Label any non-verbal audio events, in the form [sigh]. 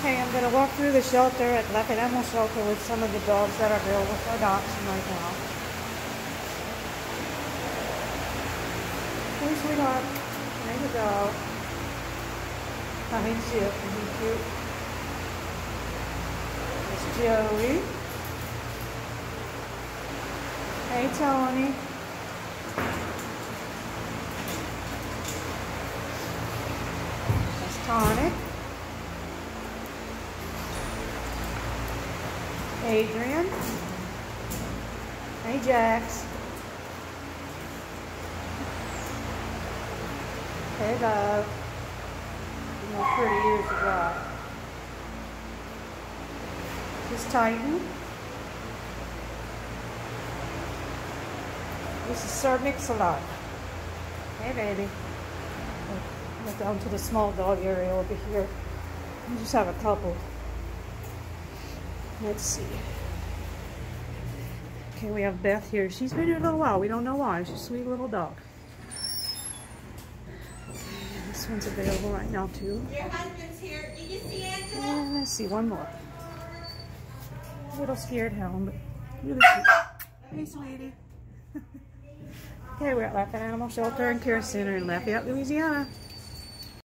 Okay, I'm going to walk through the shelter at Lafayette Animal Shelter with some of the dogs that are available for adoption right now. Hey, sweetheart. There you go. He's cute. Isn't cute? It's Joey. Hey, Tony. That's Tonic. Adrian. Hey, Jax. Hey, love. You know, pretty ears you got. This Titan. This is Sir Mix-a-Lot. Hey, baby. Go down to the small dog area over here. We just have a couple. Let's see. Okay, we have Beth here. She's been here a little while. We don't know why. She's a sweet little dog. Okay, This one's available right now too. Your husband's here. Did you see Angela? And let's see, one more. A little scared hound, but really cute. Hey, sweetie. [laughs] okay, we're at Lafayette Animal Shelter and Care Center in Lafayette, Louisiana.